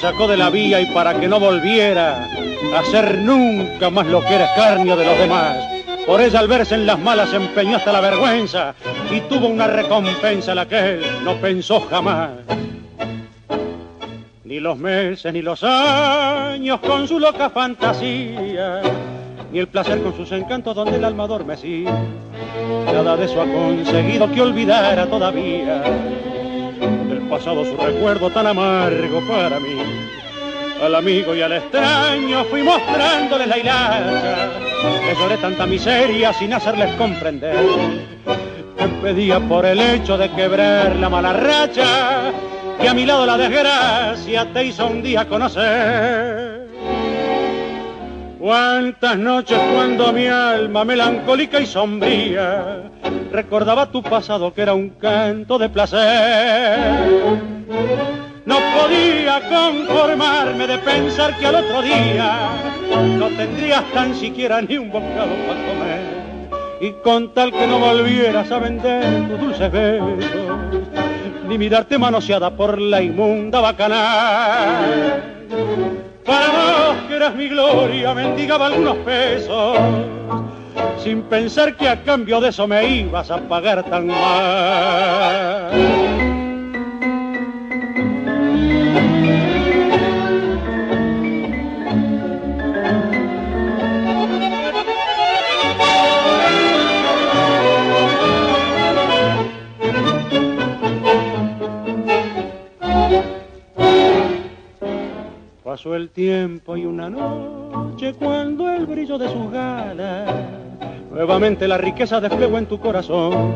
sacó de la vía y para que no volviera a ser nunca más lo que era escarnio de los demás. Por ella al verse en las malas empeñó hasta la vergüenza y tuvo una recompensa la que él no pensó jamás. Ni los meses ni los años con su loca fantasía, ni el placer con sus encantos donde el alma adormecía. Nada de eso ha conseguido que olvidara todavía pasado su recuerdo tan amargo para mí. Al amigo y al extraño fui mostrándole la hilacha, le lloré tanta miseria sin hacerles comprender. Me pedía por el hecho de quebrar la mala racha que a mi lado la desgracia te hizo un día conocer. Cuántas noches cuando mi alma melancólica y sombría recordaba tu pasado que era un canto de placer. No podía conformarme de pensar que al otro día no tendrías tan siquiera ni un bocado para comer. Y con tal que no volvieras a vender tus dulces besos, ni mirarte manoseada por la inmunda bacanal. Para vos que eras mi gloria, mendigaba algunos pesos, sin pensar que a cambio de eso me ibas a pagar tan mal. Pasó el tiempo y una noche cuando el brillo de sus galas nuevamente la riqueza desplegó en tu corazón.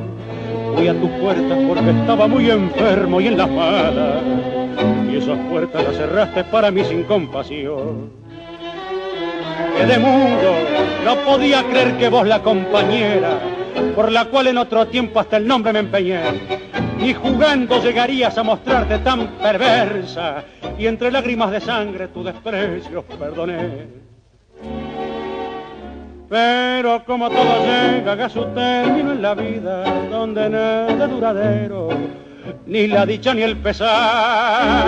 Fui a tus puertas porque estaba muy enfermo y en las malas y esas puertas las cerraste para mí sin compasión. Que de mundo no podía creer que vos la compañera por la cual en otro tiempo hasta el nombre me empeñé ni jugando llegarías a mostrarte tan perversa y entre lágrimas de sangre tu desprecio perdoné. Pero como todo llega a su término en la vida, donde nada duradero, ni la dicha ni el pesar.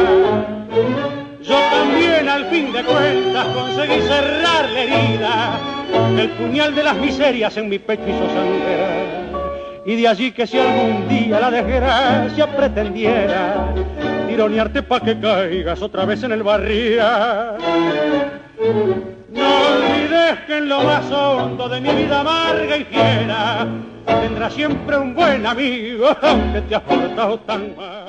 Yo también al fin de cuentas conseguí cerrar la herida, el puñal de las miserias en mi pecho hizo sangrar y de allí que si algún día la desgracia pretendiera tironearte pa' que caigas otra vez en el barrial. Que en lo más hondo de mi vida amarga y fiera tendrás siempre un buen amigo aunque te has portado tan mal.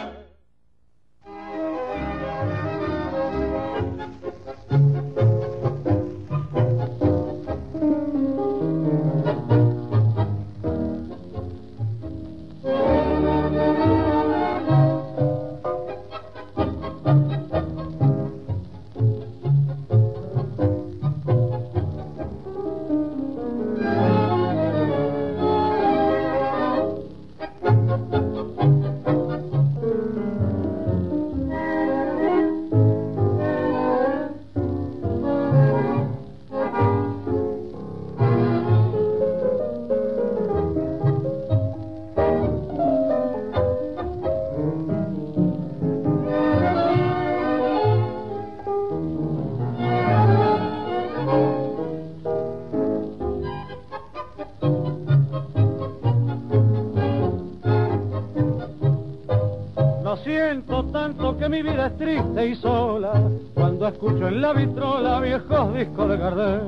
Mi vida es triste y sola cuando escucho en la vitrola viejos discos de Gardel.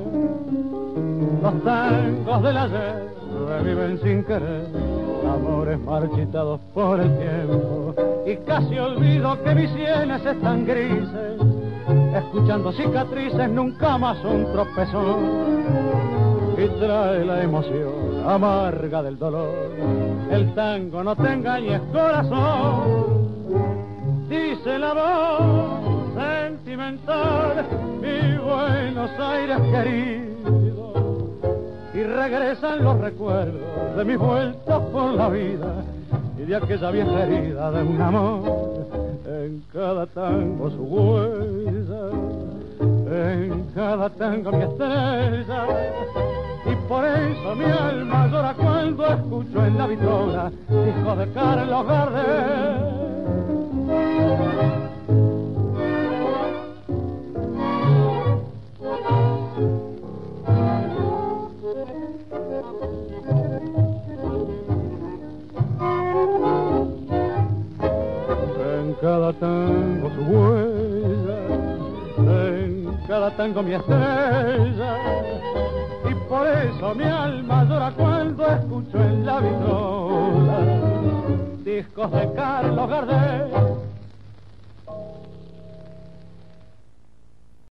Los tangos del ayer reviven sin querer, amores marchitados por el tiempo y casi olvido que mis sienes están grises, escuchando cicatrices nunca más un tropezón y trae la emoción amarga del dolor. El tango no te engañes corazón dice la voz sentimental, mi Buenos Aires querido. Y regresan los recuerdos de mis vueltas por la vida y de aquella vieja herida de un amor. En cada tango su huella, en cada tango mi estrella. Y por eso mi alma llora cuando escucho en la vitrola, hijo de Carlos Gardel en cada tango su huella, en cada tango mi estrella, y por eso mi alma llora cuando escucho en la vitola discos de Carlos Gardel Thank you.